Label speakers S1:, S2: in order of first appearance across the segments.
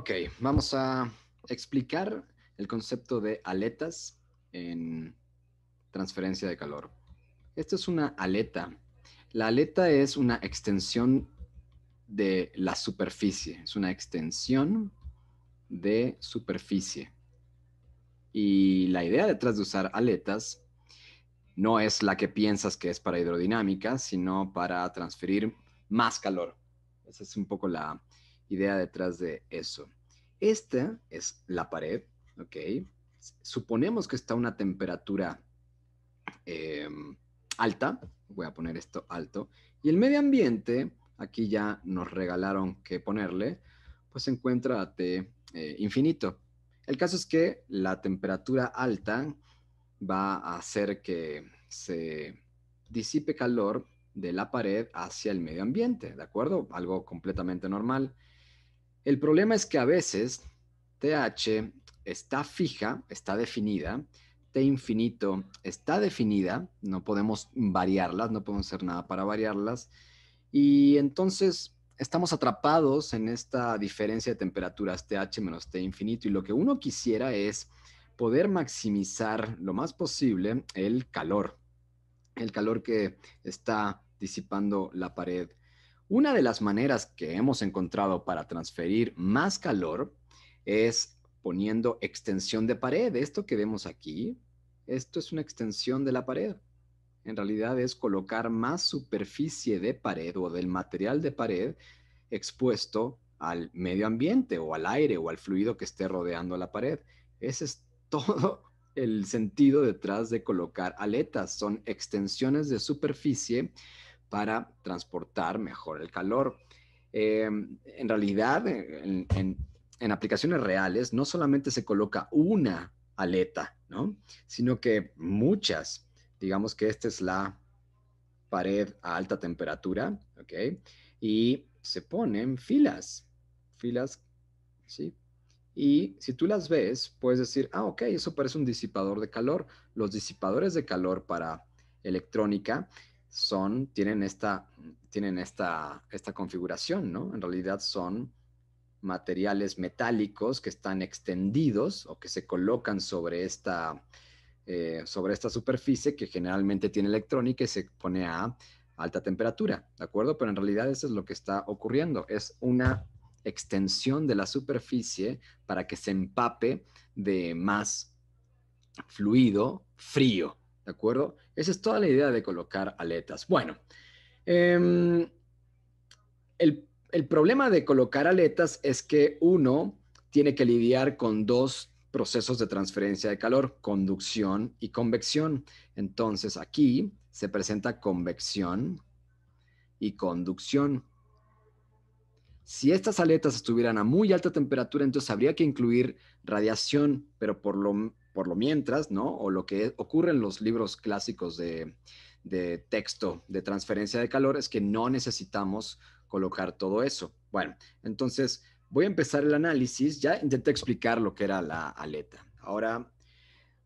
S1: Ok, vamos a explicar el concepto de aletas en transferencia de calor. Esto es una aleta. La aleta es una extensión de la superficie, es una extensión de superficie. Y la idea detrás de usar aletas no es la que piensas que es para hidrodinámica, sino para transferir más calor. Esa es un poco la idea detrás de eso. Esta es la pared, ¿ok? Suponemos que está a una temperatura em, alta, voy a poner esto alto, y el medio ambiente, aquí ya nos regalaron que ponerle, pues se encuentra a T eh, infinito. El caso es que la temperatura alta va a hacer que se disipe calor de la pared hacia el medio ambiente, ¿de acuerdo? Algo completamente normal. El problema es que a veces TH está fija, está definida, T infinito está definida, no podemos variarlas, no podemos hacer nada para variarlas, y entonces estamos atrapados en esta diferencia de temperaturas TH menos T infinito, y lo que uno quisiera es poder maximizar lo más posible el calor, el calor que está disipando la pared. Una de las maneras que hemos encontrado para transferir más calor es poniendo extensión de pared. Esto que vemos aquí, esto es una extensión de la pared. En realidad es colocar más superficie de pared o del material de pared expuesto al medio ambiente o al aire o al fluido que esté rodeando la pared. Ese es todo el sentido detrás de colocar aletas. Son extensiones de superficie para transportar mejor el calor. Em, en realidad, en, aplicaciones reales, no solamente se coloca una aleta, ¿no? Sino que muchas. Digamos que esta es la pared a alta temperatura, ¿ok? Y se ponen filas, filas, ¿sí? Y si tú las ves, puedes decir, ah, ok, eso parece un disipador de calor. Los disipadores de calor para electrónica son, tienen esta, tienen esta, esta configuración, ¿no? En realidad son materiales metálicos que están extendidos o que se colocan sobre esta, eh, sobre esta superficie que generalmente tiene electrónica y se pone a alta temperatura, ¿de acuerdo? Pero en realidad eso es lo que está ocurriendo. Es una extensión de la superficie para que se empape de más fluido frío, ¿de acuerdo? Esa es toda la idea de colocar aletas. Bueno, em, el, el problema de colocar aletas es que uno tiene que lidiar con dos procesos de transferencia de calor, conducción y convección. Entonces aquí se presenta convección y conducción. Si estas aletas estuvieran a muy alta temperatura, entonces habría que incluir radiación, pero por lo, por lo mientras, ¿no? O lo que ocurre en los libros clásicos de, texto de transferencia de calor es que no necesitamos colocar todo eso. Bueno, entonces voy a empezar el análisis. Ya intenté explicar lo que era la aleta. Ahora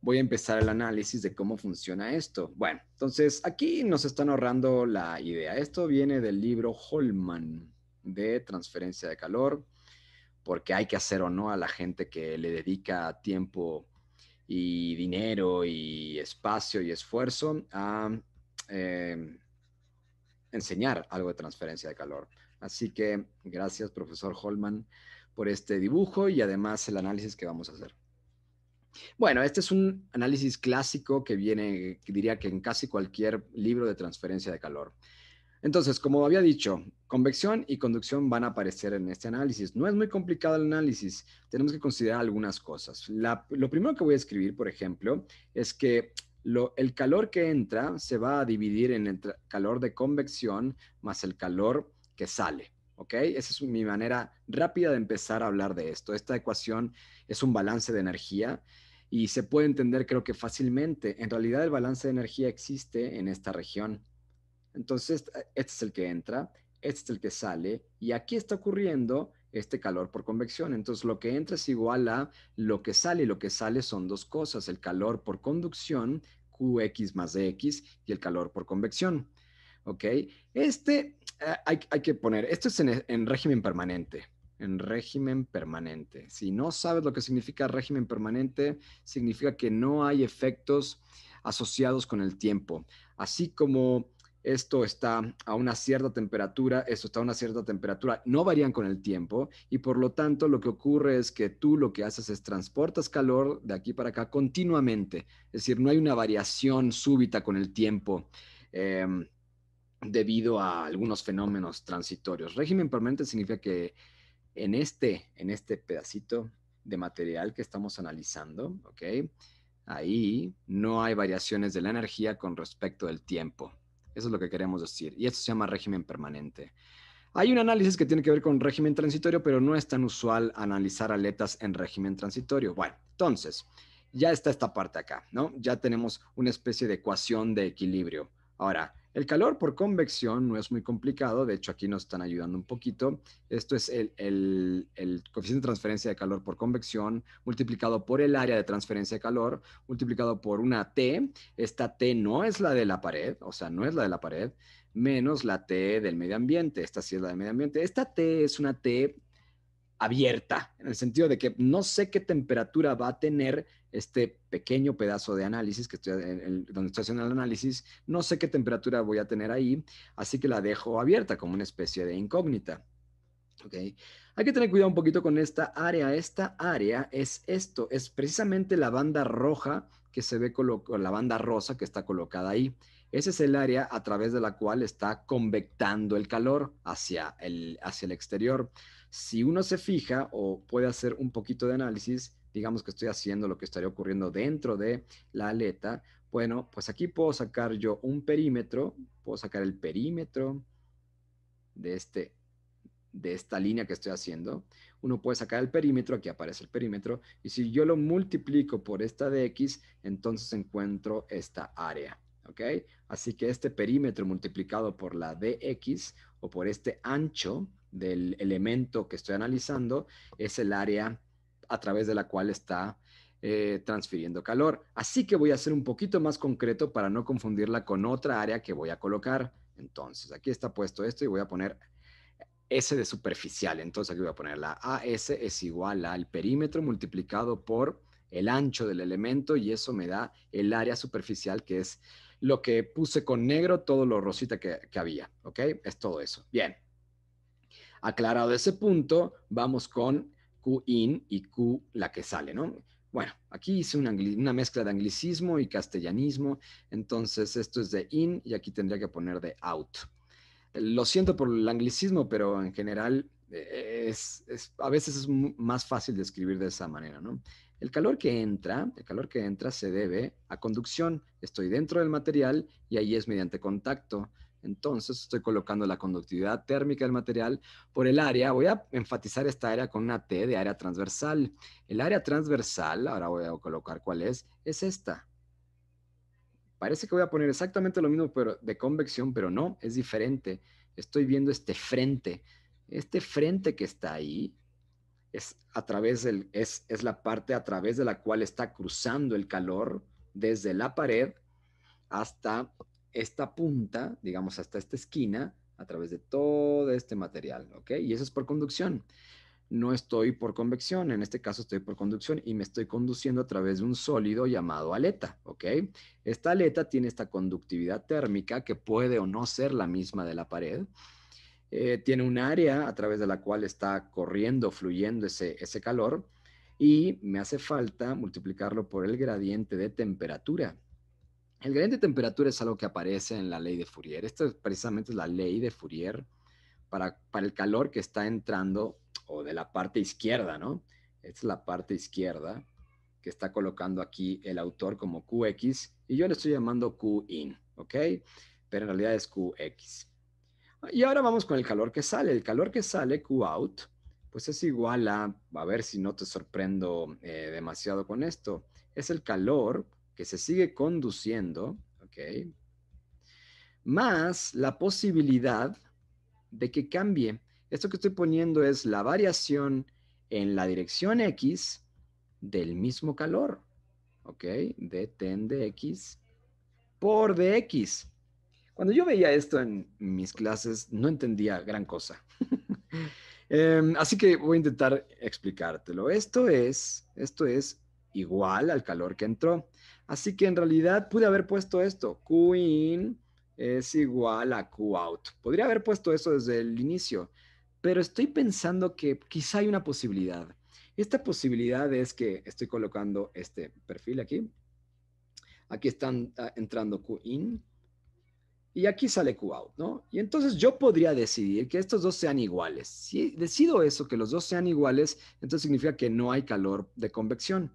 S1: voy a empezar el análisis de cómo funciona esto. Bueno, entonces aquí nos están ahorrando la idea. Esto viene del libro Holman de transferencia de calor, porque hay que hacer o no a la gente que le dedica tiempo y dinero y espacio y esfuerzo a em, enseñar algo de transferencia de calor. Así que gracias, profesor Holman, por este dibujo y además el análisis que vamos a hacer. Bueno, este es un análisis clásico que viene, diría que en casi cualquier libro de transferencia de calor. Entonces, como había dicho, convección y conducción van a aparecer en este análisis. No es muy complicado el análisis, tenemos que considerar algunas cosas. lo primero que voy a escribir, por ejemplo, es que el calor que entra se va a dividir en el calor de convección más el calor que sale. ¿Ok? Esa es mi manera rápida de empezar a hablar de esto. Esta ecuación es un balance de energía y se puede entender creo que fácilmente. En realidad el balance de energía existe en esta región entonces, eh, este es el que entra, este es el que sale, y aquí está ocurriendo este calor por convección. Entonces, lo que entra es igual a lo que sale, y lo que sale son dos cosas, el calor por conducción, Qx más Dx, y el calor por convección. ¿Ok? Este, eh, hay, que poner, esto es en, régimen permanente. en régimen permanente. Si no sabes lo que significa régimen permanente, significa que no hay efectos asociados con el tiempo. Así como esto está a una cierta temperatura, esto está a una cierta temperatura, no varían con el tiempo y por lo tanto lo que ocurre es que tú lo que haces es transportas calor de aquí para acá continuamente, es decir, no hay una variación súbita con el tiempo. Em, debido a algunos fenómenos transitorios. Régimen permanente significa que en este, en este pedacito de material que estamos analizando, ¿ok? Ahí no hay variaciones de la energía con respecto del tiempo. Eso es lo que queremos decir. Y esto se llama régimen permanente. Hay un análisis que tiene que ver con régimen transitorio, pero no es tan usual analizar aletas en régimen transitorio. Bueno, entonces, ya está esta parte acá, ¿no? Ya tenemos una especie de ecuación de equilibrio. Ahora, el calor por convección no es muy complicado, de hecho aquí nos están ayudando un poquito. Esto es el, coeficiente de transferencia de calor por convección multiplicado por el área de transferencia de calor multiplicado por una T. Esta T no es la de la pared, o sea, no es la de la pared, menos la T del medio ambiente. Esta sí es la del medio ambiente. Esta T es una T abierta, en el sentido de que no sé qué temperatura va a tener este pequeño pedazo de análisis que estoy, donde estoy haciendo el análisis, no sé qué temperatura voy a tener ahí, así que la dejo abierta como una especie de incógnita. Okay. Hay que tener cuidado un poquito con esta área. Esta área es esto, es precisamente la banda roja que se ve la banda rosa que está colocada ahí. Ese es el área a través de la cual está convectando el calor hacia el, hacia el exterior. Si uno se fija o puede hacer un poquito de análisis, digamos que estoy haciendo lo que estaría ocurriendo dentro de la aleta, bueno, pues aquí puedo sacar yo un perímetro, puedo sacar el perímetro de, este, de esta línea que estoy haciendo. Uno puede sacar el perímetro, aquí aparece el perímetro, y si yo lo multiplico por esta de x, entonces encuentro esta área. ¿ok? Así que este perímetro multiplicado por la dx o por este ancho del elemento que estoy analizando es el área a través de la cual está eh, transfiriendo calor. Así que voy a ser un poquito más concreto para no confundirla con otra área que voy a colocar. Entonces, aquí está puesto esto y voy a poner S de superficial. Entonces, aquí voy a poner la AS es igual al perímetro multiplicado por el ancho del elemento y eso me da el área superficial que es lo que puse con negro, todo lo rosita que, que había. ¿Ok? Es todo eso. Bien. Aclarado ese punto, vamos con Q in y Q la que sale, ¿no? Bueno, aquí hice una, mezcla de anglicismo y castellanismo, entonces esto es de in y aquí tendría que poner de out. Lo siento por el anglicismo, pero en general eh, a veces es más fácil de escribir de esa manera, ¿no? El calor que entra, el calor que entra se debe a conducción. Estoy dentro del material y ahí es mediante contacto. Entonces estoy colocando la conductividad térmica del material por el área. Voy a enfatizar esta área con una T de área transversal. El área transversal, ahora voy a colocar cuál es, es esta. Parece que voy a poner exactamente lo mismo pero de convección, pero no, es diferente. Estoy viendo este frente. Este frente que está ahí es, a través del, es, es la parte a través de la cual está cruzando el calor desde la pared hasta esta punta, digamos, hasta esta esquina, a través de todo este material, ¿ok? Y eso es por conducción. No estoy por convección, en este caso estoy por conducción y me estoy conduciendo a través de un sólido llamado aleta, ¿ok? Esta aleta tiene esta conductividad térmica que puede o no ser la misma de la pared. Eh, tiene un área a través de la cual está corriendo, fluyendo ese, ese calor y me hace falta multiplicarlo por el gradiente de temperatura. El gradiente de temperatura es algo que aparece en la ley de Fourier. Esto es precisamente la ley de Fourier para, para el calor que está entrando o de la parte izquierda, ¿no? Esta es la parte izquierda que está colocando aquí el autor como QX y yo le estoy llamando QIN, ¿ok? Pero en realidad es QX. Y ahora vamos con el calor que sale. El calor que sale, QOUT, pues es igual a, a ver si no te sorprendo eh, demasiado con esto, es el calor que se sigue conduciendo, ¿ok? Más la posibilidad de que cambie. Esto que estoy poniendo es la variación en la dirección X del mismo calor, ¿ok? De ten de X por dx. Cuando yo veía esto en mis clases, no entendía gran cosa. Em, así que voy a intentar explicártelo. Esto es, esto es igual al calor que entró. Así que en realidad pude haber puesto esto. Q in es igual a Q out. Podría haber puesto eso desde el inicio, pero estoy pensando que quizá hay una posibilidad. Esta posibilidad es que estoy colocando este perfil aquí. Aquí están ah, entrando Q in y aquí sale Q out, ¿no? Y entonces yo podría decidir que estos dos sean iguales. Si decido eso, que los dos sean iguales, entonces significa que no hay calor de convección.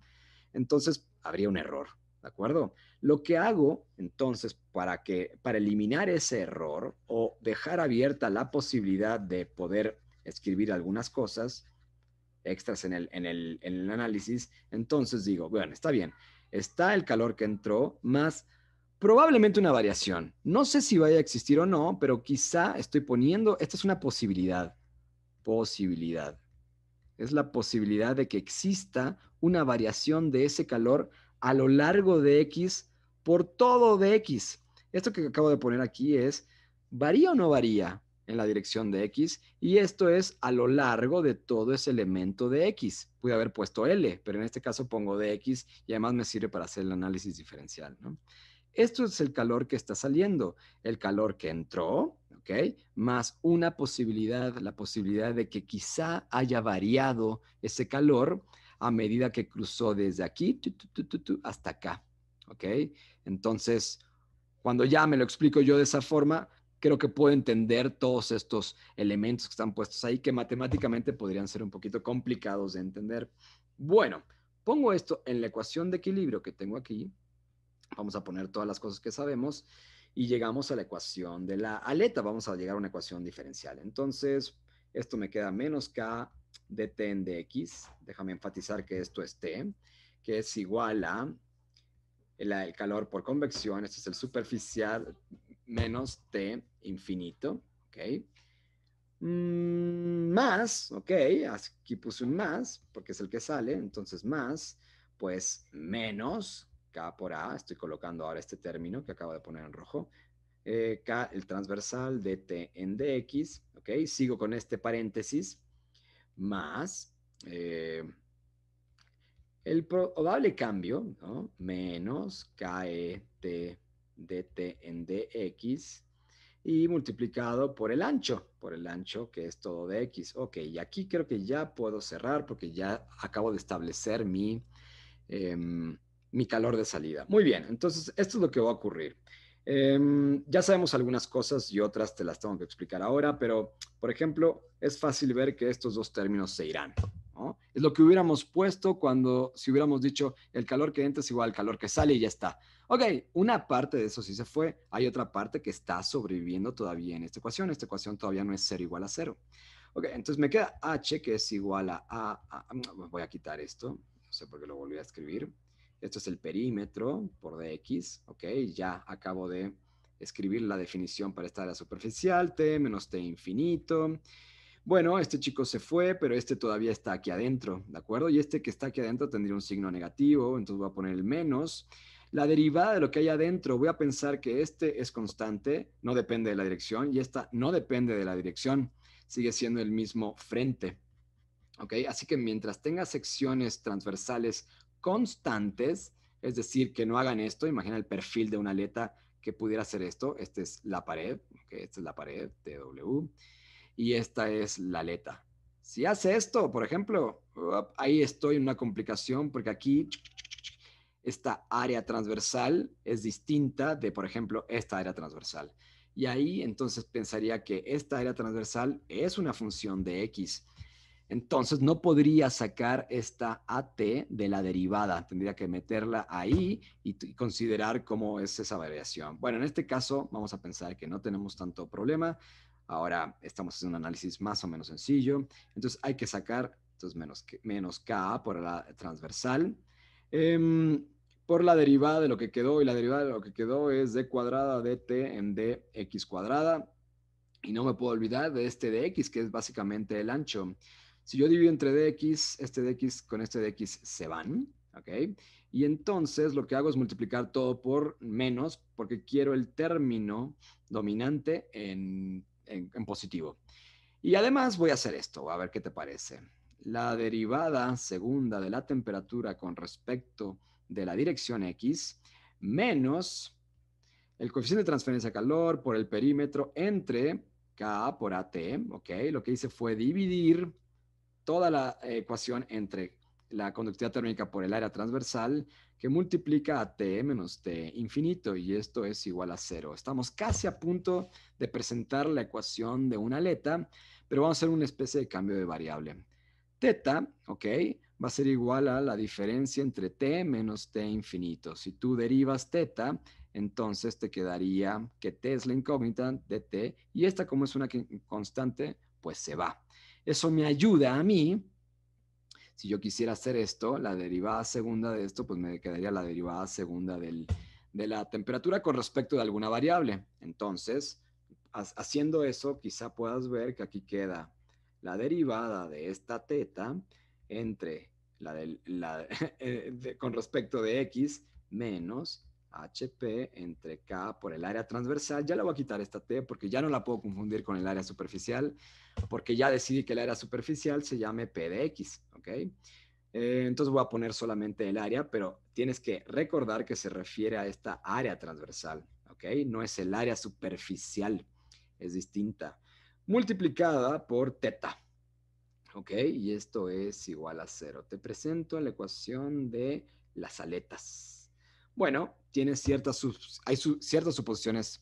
S1: Entonces habría un error, ¿de acuerdo? Lo que hago entonces para que para eliminar ese error o dejar abierta la posibilidad de poder escribir algunas cosas extras en el, en el, en el análisis, entonces digo, bueno, está bien, está el calor que entró más Probablemente una variación. No sé si vaya a existir o no, pero quizá estoy poniendo, esta es una posibilidad. Posibilidad. Es la posibilidad de que exista una variación de ese calor a lo largo de X por todo de X. Esto que acabo de poner aquí es, ¿varía o no varía en la dirección de X? Y esto es a lo largo de todo ese elemento de X. Pude haber puesto L, pero en este caso pongo de X y además me sirve para hacer el análisis diferencial. Esto es el calor que está saliendo, el calor que entró, ¿ok? Más una posibilidad, la posibilidad de que quizá haya variado ese calor a medida que cruzó desde aquí hasta acá, ¿ok? Entonces, cuando ya me lo explico yo de esa forma, creo que puedo entender todos estos elementos que están puestos ahí que matemáticamente podrían ser un poquito complicados de entender. Bueno, pongo esto en la ecuación de equilibrio que tengo aquí, Vamos a poner todas las cosas que sabemos y llegamos a la ecuación de la aleta. Vamos a llegar a una ecuación diferencial. Entonces, esto me queda menos k de t en dx. Déjame enfatizar que esto es t, que es igual a el, calor por convección. Este es el superficial menos t infinito. ¿Ok? Mm, más, ok, aquí puse un más, porque es el que sale, entonces más, pues menos K por A, estoy colocando ahora este término que acabo de poner en rojo, eh, K, el transversal de T en DX, ¿ok? Sigo con este paréntesis, más eh, el probable cambio, ¿no? Menos KET dt en dx y multiplicado por el ancho, por el ancho que es todo de x. Ok, y aquí creo que ya puedo cerrar porque ya acabo de establecer mi... Em, mi calor de salida. Muy bien, entonces esto es lo que va a ocurrir. Em, ya sabemos algunas cosas y otras te las tengo que explicar ahora, pero por ejemplo, es fácil ver que estos dos términos se irán. Es lo que hubiéramos puesto cuando si hubiéramos dicho el calor que entra es igual al calor que sale y ya está. Ok, una parte de eso sí se fue, hay otra parte que está sobreviviendo todavía en esta ecuación. Esta ecuación todavía no es cero igual a cero. Ok, entonces me queda h que es igual a a, voy a quitar esto, no sé por qué lo volví a escribir. Esto es el perímetro por dx, ¿ok? Ya acabo de escribir la definición para esta área superficial, t menos t infinito. Bueno, este chico se fue, pero este todavía está aquí adentro, ¿de acuerdo? Y este que está aquí adentro tendría un signo negativo, entonces voy a poner el menos. La derivada de lo que hay adentro, voy a pensar que este es constante, no depende de la dirección, y esta no depende de la dirección, sigue siendo el mismo frente. ¿Ok? Así que mientras tenga secciones transversales constantes, es decir, que no hagan esto. Imagina el perfil de una aleta que pudiera hacer esto. Esta es la pared, esta es la pared, TW, y esta es la aleta. Si hace esto, por ejemplo, ahí estoy en una complicación porque aquí esta área transversal es distinta de, por ejemplo, esta área transversal. Y ahí entonces pensaría que esta área transversal es una función de X entonces no podría sacar esta AT de la derivada, tendría que meterla ahí y, considerar cómo es esa variación. Bueno, en este caso vamos a pensar que no tenemos tanto problema. Ahora estamos haciendo un análisis más o menos sencillo. Entonces hay que sacar entonces, menos, menos K por la transversal. Em, por la derivada de lo que quedó, y la derivada de lo que quedó es d cuadrada de t en dx cuadrada. Y no me puedo olvidar de este dx, que es básicamente el ancho. Si yo divido entre dx, este dx con este dx se van, ¿ok? Y entonces lo que hago es multiplicar todo por menos porque quiero el término dominante en, positivo. Y además voy a hacer esto, a ver qué te parece. La derivada segunda de la temperatura con respecto de la dirección X menos el coeficiente de transferencia de calor por el perímetro entre K por AT, ¿ok? Lo que hice fue dividir toda la ecuación entre la conductividad térmica por el área transversal que multiplica a T menos T infinito y esto es igual a cero. Estamos casi a punto de presentar la ecuación de una aleta, pero vamos a hacer una especie de cambio de variable. Teta, ¿ok? Va a ser igual a la diferencia entre T menos T infinito. Si tú derivas teta, entonces te quedaría que T es la incógnita de T y esta como es una constante, pues se va. Eso me ayuda a mí si yo quisiera hacer esto, la derivada segunda de esto, pues me quedaría la derivada segunda de la temperatura con respecto de alguna variable. Entonces, haciendo eso, quizá puedas ver que aquí queda la derivada de esta teta entre la, la eh, con respecto de x menos HP entre K por el área transversal. Ya le voy a quitar esta T porque ya no la puedo confundir con el área superficial, porque ya decidí que el área superficial se llame P de X, ¿ok? Eh, entonces voy a poner solamente el área, pero tienes que recordar que se refiere a esta área transversal, ¿ok? No es el área superficial, es distinta. Multiplicada por teta, ¿ok? Y esto es igual a cero. Te presento la ecuación de las aletas. Bueno, tiene ciertas, hay ciertas suposiciones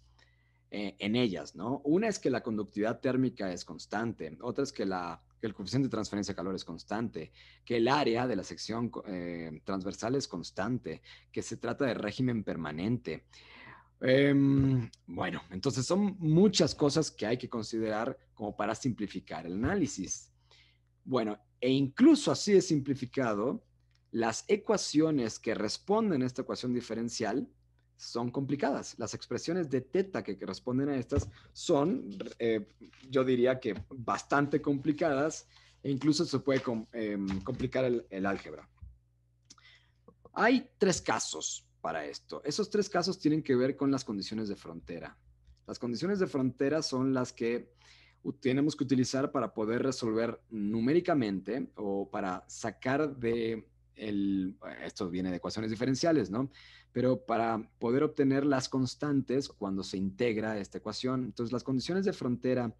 S1: eh, en ellas, ¿no? Una es que la conductividad térmica es constante, otra es que, la, el coeficiente de transferencia de calor es constante, que el área de la sección eh, transversal es constante, que se trata de régimen permanente. Em, bueno, entonces son muchas cosas que hay que considerar como para simplificar el análisis. Bueno, e incluso así de simplificado, las ecuaciones que responden a esta ecuación diferencial son complicadas. Las expresiones de teta que responden a estas son, eh, yo diría que bastante complicadas e incluso se puede em, complicar el, álgebra. Hay tres casos para esto. Esos tres casos tienen que ver con las condiciones de frontera. Las condiciones de frontera son las que tenemos que utilizar para poder resolver numéricamente o para sacar de esto viene de ecuaciones diferenciales, ¿no? Pero para poder obtener las constantes cuando se integra esta ecuación, entonces las condiciones de frontera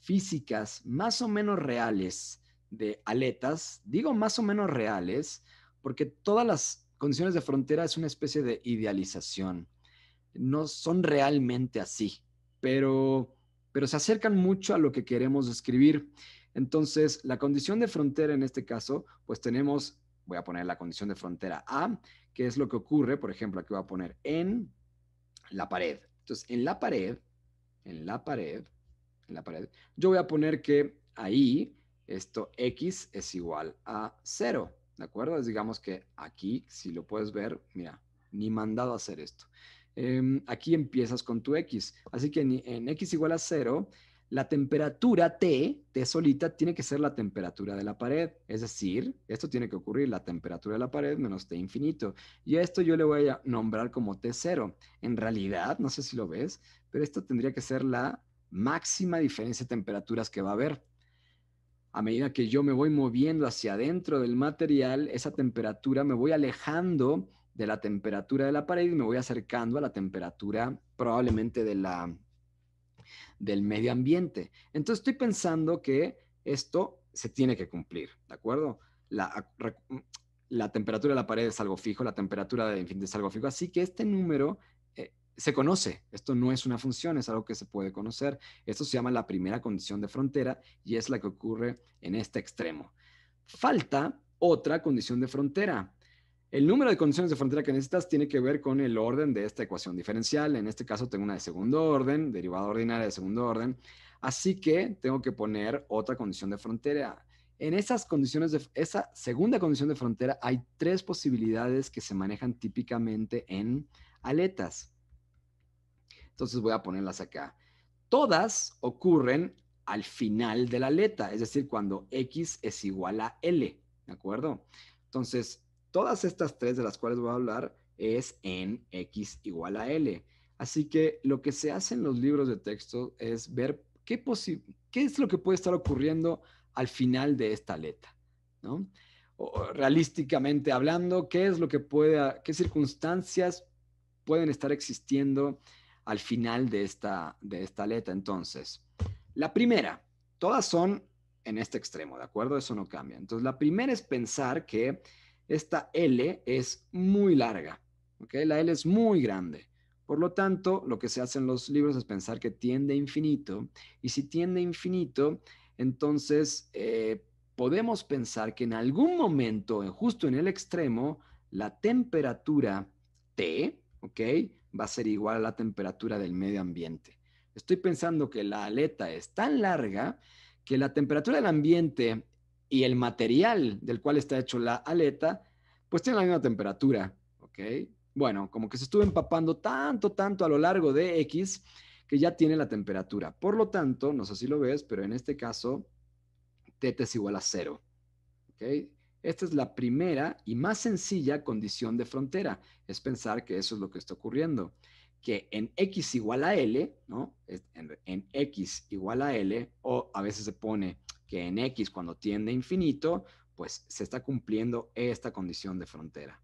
S1: físicas más o menos reales de aletas, digo más o menos reales, porque todas las condiciones de frontera es una especie de idealización. No son realmente así, pero, pero se acercan mucho a lo que queremos describir. Entonces, la condición de frontera en este caso, pues tenemos voy a poner la condición de frontera A, que es lo que ocurre, por ejemplo, aquí voy a poner en la pared. Entonces, en la pared, en la pared, en la pared, yo voy a poner que ahí esto x es igual a 0, ¿de acuerdo? digamos que aquí, si lo puedes ver, mira, ni mandado a hacer esto. Em, aquí empiezas con tu x, así que en, en x igual a 0, la temperatura T, T solita, tiene que ser la temperatura de la pared. Es decir, esto tiene que ocurrir, la temperatura de la pared menos T infinito. Y a esto yo le voy a nombrar como T0. En realidad, no sé si lo ves, pero esto tendría que ser la máxima diferencia de temperaturas que va a haber. A medida que yo me voy moviendo hacia adentro del material, esa temperatura me voy alejando de la temperatura de la pared y me voy acercando a la temperatura probablemente de la, del medio ambiente. Entonces estoy pensando que esto se tiene que cumplir, ¿de acuerdo? La, la temperatura de la pared es algo fijo, la temperatura de infinito es algo fijo, así que este número eh, se conoce, esto no es una función, es algo que se puede conocer. Esto se llama la primera condición de frontera y es la que ocurre en este extremo. Falta otra condición de frontera, el número de condiciones de frontera que necesitas tiene que ver con el orden de esta ecuación diferencial. En este caso tengo una de segundo orden, derivada ordinaria de segundo orden. Así que tengo que poner otra condición de frontera. En esas condiciones de esa segunda condición de frontera hay tres posibilidades que se manejan típicamente en aletas. Entonces voy a ponerlas acá. Todas ocurren al final de la aleta, es decir, cuando x es igual a L, ¿de acuerdo? Entonces, Todas estas tres de las cuales voy a hablar es en x igual a L. Así que lo que se hace en los libros de texto es ver qué, ¿qué es lo que puede estar ocurriendo al final de esta aleta? ¿no? O, realísticamente hablando, ¿qué es lo que puede, qué circunstancias pueden estar existiendo al final de esta, de esta aleta? Entonces, la primera, todas son en este extremo, ¿de acuerdo? Eso no cambia. Entonces, la primera es pensar que esta L es muy larga, ¿ok? La L es muy grande. Por lo tanto, lo que se hace en los libros es pensar que tiende a infinito. Y si tiende a infinito, entonces eh, podemos pensar que en algún momento, justo en el extremo, la temperatura T, ¿ok? Va a ser igual a la temperatura del medio ambiente. Estoy pensando que la aleta es tan larga que la temperatura del ambiente y el material del cual está hecho la aleta, pues tienen la misma temperatura. Bueno, como que se estuvo empapando tanto, tanto a lo largo de X que ya tiene la temperatura. Por lo tanto, no sé si lo ves, pero en este caso, θ es igual a cero. Esta es la primera y más sencilla condición de frontera, es pensar que eso es lo que está ocurriendo que en x igual a L, ¿no? En, x igual a L, o a veces se pone que en x cuando tiende a infinito, pues se está cumpliendo esta condición de frontera,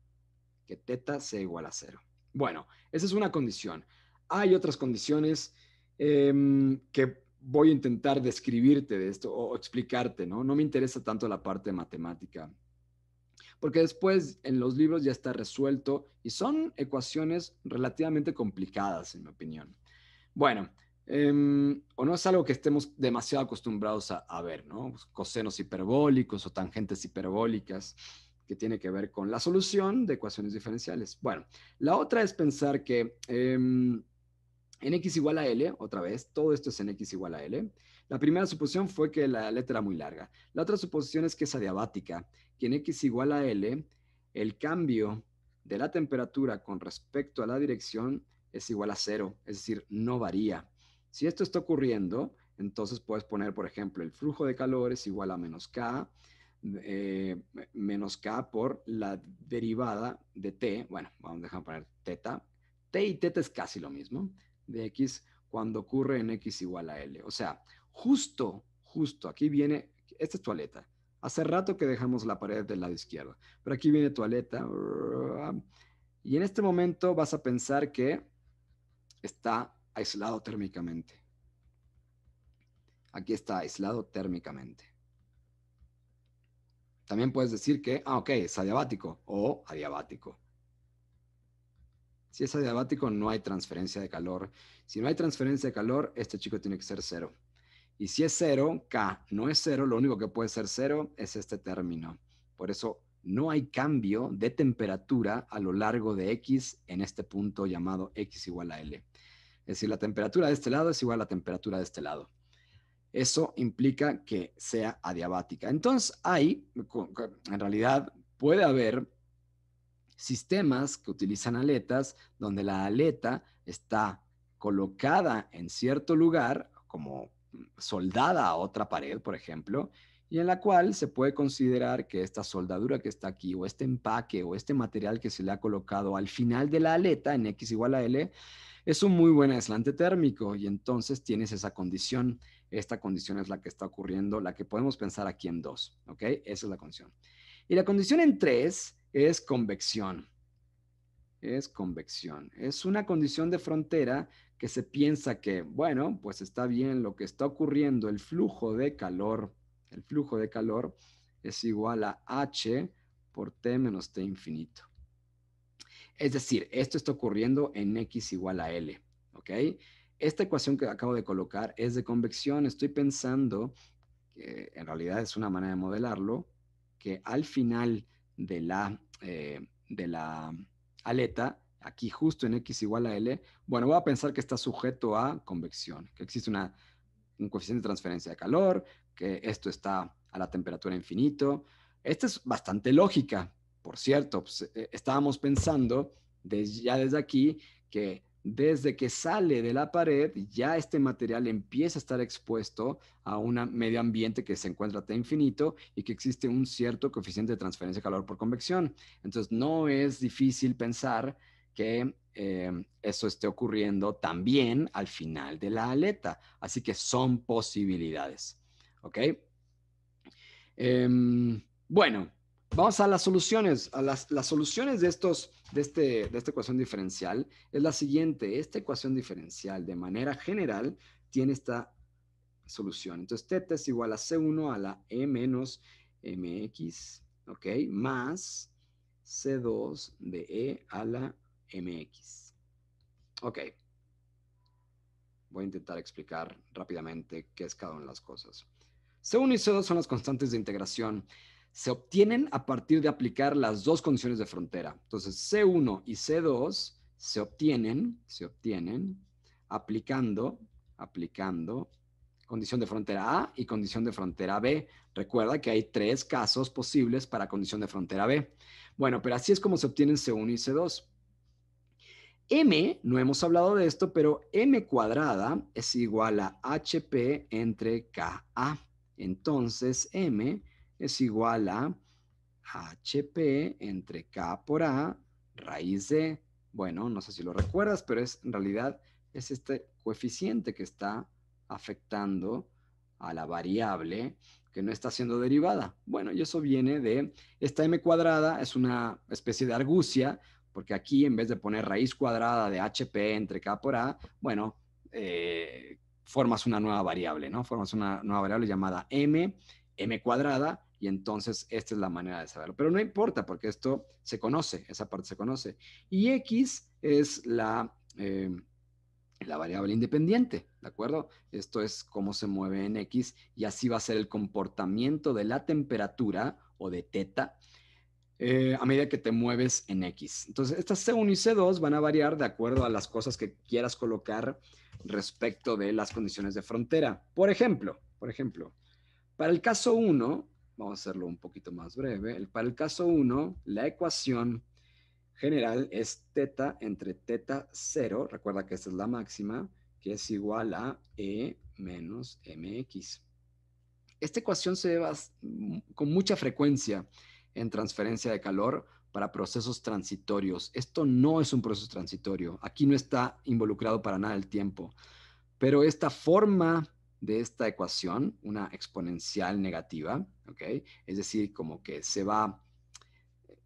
S1: que teta sea igual a cero. Bueno, esa es una condición. Hay otras condiciones em, que voy a intentar describirte de esto o explicarte, ¿no? No me interesa tanto la parte matemática porque después en los libros ya está resuelto y son ecuaciones relativamente complicadas, en mi opinión. Bueno, em, o no es algo que estemos demasiado acostumbrados a, ver, ¿no? Pues, cosenos hiperbólicos o tangentes hiperbólicas, que tiene que ver con la solución de ecuaciones diferenciales. Bueno, la otra es pensar que em, en x igual a L, otra vez, todo esto es en x igual a L. La primera suposición fue que la letra era muy larga. La otra suposición es que es adiabática que en x igual a L, el cambio de la temperatura con respecto a la dirección es igual a cero, es decir, no varía. Si esto está ocurriendo, entonces puedes poner, por ejemplo, el flujo de calor es igual a menos K, eh, menos K por la derivada de T, bueno, vamos a dejar poner teta, T y teta es casi lo mismo, de X cuando ocurre en X igual a L. O sea, justo, justo, aquí viene, esta es tu aleta, Hace rato que dejamos la pared del lado izquierdo, pero aquí viene tu aleta. Y en este momento vas a pensar que está aislado térmicamente. Aquí está aislado térmicamente. También puedes decir que, ah, ok, es adiabático o adiabático. Si es adiabático, no hay transferencia de calor. Si no hay transferencia de calor, este chico tiene que ser cero. Y si es cero, K no es cero, lo único que puede ser cero es este término. Por eso no hay cambio de temperatura a lo largo de X en este punto llamado X igual a L. Es decir, la temperatura de este lado es igual a la temperatura de este lado. Eso implica que sea adiabática. Entonces hay, en realidad puede haber sistemas que utilizan aletas donde la aleta está colocada en cierto lugar, como soldada a otra pared, por ejemplo, y en la cual se puede considerar que esta soldadura que está aquí o este empaque o este material que se le ha colocado al final de la aleta en X igual a L es un muy buen aislante térmico y entonces tienes esa condición. Esta condición es la que está ocurriendo, la que podemos pensar aquí en dos, ¿ok? Esa es la condición. Y la condición en tres es convección. Es convección. Es una condición de frontera que se piensa que, bueno, pues está bien lo que está ocurriendo, el flujo de calor, el flujo de calor es igual a h por t menos t infinito. Es decir, esto está ocurriendo en x igual a L, ¿ok? Esta ecuación que acabo de colocar es de convección. Estoy pensando que en realidad es una manera de modelarlo, que al final de la, eh, de la aleta aquí justo en x igual a L, bueno, voy a pensar que está sujeto a convección, que existe una, un coeficiente de transferencia de calor, que esto está a la temperatura infinito. Esta es bastante lógica, por cierto. Pues, eh, estábamos pensando ya desde aquí que desde que sale de la pared, ya este material empieza a estar expuesto a un medio ambiente que se encuentra a T infinito y que existe un cierto coeficiente de transferencia de calor por convección. Entonces, no es difícil pensar que em, eso esté ocurriendo también al final de la aleta. Así que son posibilidades. ¿Ok? Em, bueno, vamos a las soluciones. A las, soluciones de, estos, de, este, de esta ecuación diferencial es la siguiente. Esta ecuación diferencial de manera general tiene esta solución. Entonces, teta es igual a C1 a la E menos MX, ¿ok? Más C2 de E a la MX. Ok. Voy a intentar explicar rápidamente qué es cada una de las cosas. C1 y C2 son las constantes de integración. Se obtienen a partir de aplicar las dos condiciones de frontera. Entonces, C1 y C2 se obtienen, se obtienen aplicando, aplicando condición de frontera A y condición de frontera B. Recuerda que hay tres casos posibles para condición de frontera B. Bueno, pero así es como se obtienen C1 y C2. M, no hemos hablado de esto, pero M cuadrada es igual a HP entre KA. Entonces, M es igual a HP entre K por A raíz de, bueno, no sé si lo recuerdas, pero es en realidad es este coeficiente que está afectando a la variable que no está siendo derivada. Bueno, y eso viene de esta m cuadrada, es una especie de argucia, porque aquí en vez de poner raíz cuadrada de HP entre K por A, bueno, eh, formas una nueva variable, ¿no? Formas una nueva variable llamada m, m cuadrada, y entonces esta es la manera de saberlo. Pero no importa, porque esto se conoce, esa parte se conoce. Y x es la... Eh, la variable independiente, ¿de acuerdo? Esto es cómo se mueve en X y así va a ser el comportamiento de la temperatura o de teta eh, a medida que te mueves en X. Entonces, estas C1 y C2 van a variar de acuerdo a las cosas que quieras colocar respecto de las condiciones de frontera. Por ejemplo, por ejemplo, para el caso 1, vamos a hacerlo un poquito más breve, para el caso 1, la ecuación general es teta entre teta 0, recuerda que esta es la máxima, que es igual a E menos mx. Esta ecuación se ve con mucha frecuencia en transferencia de calor para procesos transitorios. Esto no es un proceso transitorio. Aquí no está involucrado para nada el tiempo. Pero esta forma de esta ecuación, una exponencial negativa, ¿ok? Es decir, como que se va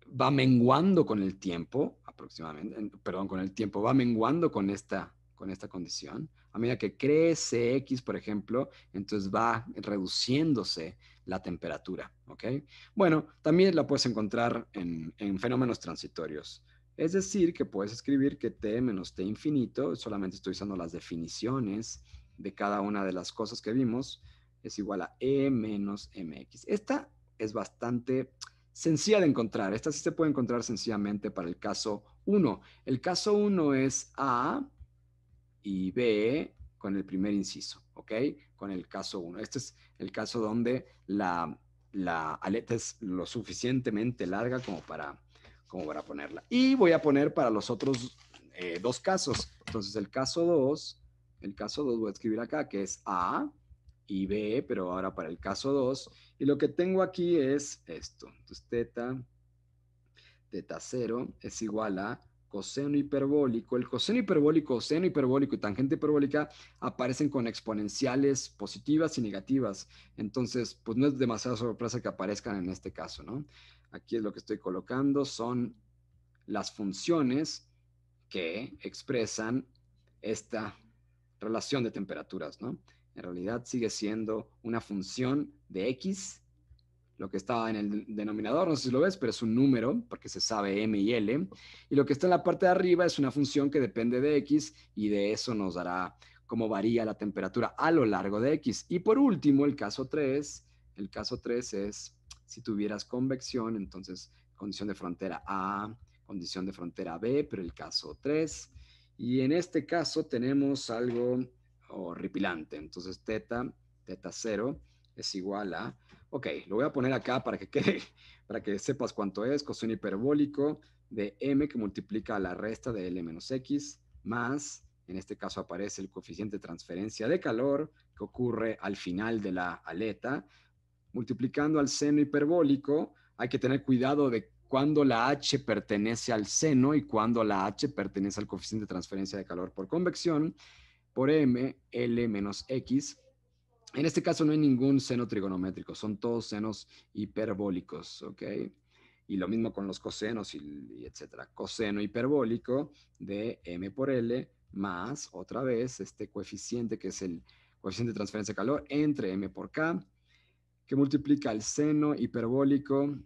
S1: va menguando con el tiempo, aproximadamente, perdón, con el tiempo, va menguando con esta, con esta condición. A medida que crece X, por ejemplo, entonces va reduciéndose la temperatura, ¿ok? Bueno, también la puedes encontrar en, en fenómenos transitorios. Es decir, que puedes escribir que T menos T infinito, solamente estoy usando las definiciones de cada una de las cosas que vimos, es igual a E menos MX. Esta es bastante sencilla de encontrar. Esta sí se puede encontrar sencillamente para el caso 1. El caso 1 es A y B con el primer inciso, ¿ok? Con el caso 1. Este es el caso donde la, aleta es lo suficientemente larga como para, como para ponerla. Y voy a poner para los otros eh, dos casos. Entonces, el caso 2, el caso 2 voy a escribir acá que es A y B, pero ahora para el caso 2. Y lo que tengo aquí es esto. Entonces, teta, teta 0 es igual a coseno hiperbólico. El coseno hiperbólico, seno hiperbólico y tangente hiperbólica aparecen con exponenciales positivas y negativas. Entonces, pues no es demasiada sorpresa que aparezcan en este caso, ¿no? Aquí es lo que estoy colocando, son las funciones que expresan esta relación de temperaturas, ¿no? en realidad sigue siendo una función de x, lo que estaba en el denominador, no sé si lo ves, pero es un número, porque se sabe m y l, y lo que está en la parte de arriba es una función que depende de x, y de eso nos dará cómo varía la temperatura a lo largo de x. Y por último, el caso 3, el caso 3 es si tuvieras convección, entonces condición de frontera A, condición de frontera B, pero el caso 3. Y en este caso tenemos algo horripilante. Entonces, teta, teta 0 es igual a, ok, lo voy a poner acá para que quede, para que sepas cuánto es, coseno hiperbólico de m que multiplica la resta de L menos X, más, en este caso aparece el coeficiente de transferencia de calor que ocurre al final de la aleta, multiplicando al seno hiperbólico, hay que tener cuidado de cuando la H pertenece al seno y cuando la H pertenece al coeficiente de transferencia de calor por convección por M, L menos X. En este caso no hay ningún seno trigonométrico, son todos senos hiperbólicos, ¿ok? Y lo mismo con los cosenos y, etcétera. Coseno hiperbólico de M por L más, otra vez, este coeficiente que es el coeficiente de transferencia de calor entre M por K, que multiplica el seno hiperbólico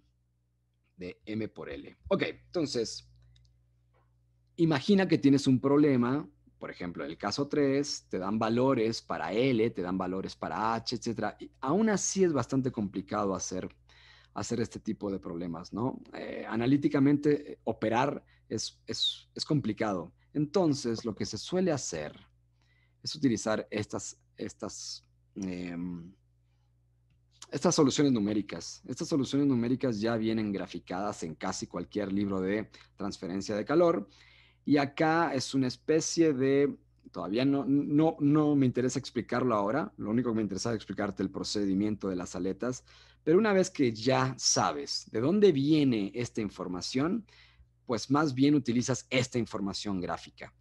S1: de M por L. Ok, entonces, imagina que tienes un problema, por ejemplo, en el caso 3, te dan valores para L, te dan valores para H, etc. Y aún así es bastante complicado hacer, hacer este tipo de problemas, ¿no? Eh, analíticamente, eh, operar es, es, complicado. Entonces, lo que se suele hacer es utilizar estas, estas em, estas soluciones numéricas. Estas soluciones numéricas ya vienen graficadas en casi cualquier libro de transferencia de calor. Y acá es una especie de, todavía no, no, no me interesa explicarlo ahora, lo único que me interesa es explicarte el procedimiento de las aletas, pero una vez que ya sabes de dónde viene esta información, pues más bien utilizas esta información gráfica.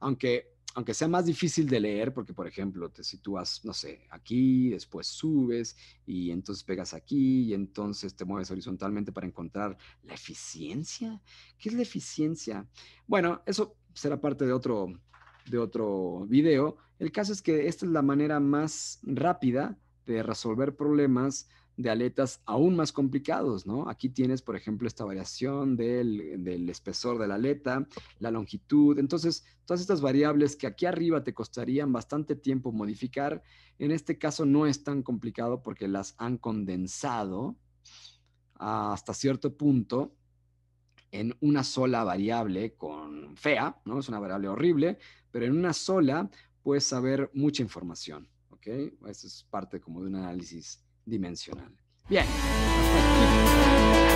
S1: Aunque aunque sea más difícil de leer, porque por ejemplo te sitúas, no sé, aquí, después subes y entonces pegas aquí y entonces te mueves horizontalmente para encontrar la eficiencia. ¿Qué es la eficiencia? Bueno, eso será parte de otro, de otro video. El caso es que esta es la manera más rápida de resolver problemas de aletas aún más complicados, ¿no? Aquí tienes, por ejemplo, esta variación del, espesor de la aleta, la longitud. Entonces, todas estas variables que aquí arriba te costarían bastante tiempo modificar, en este caso no es tan complicado porque las han condensado hasta cierto punto en una sola variable con fea, ¿no? Es una variable horrible, pero en una sola puedes saber mucha información, ¿ok? Eso es parte como de un análisis dimensional. Bien. Hasta aquí.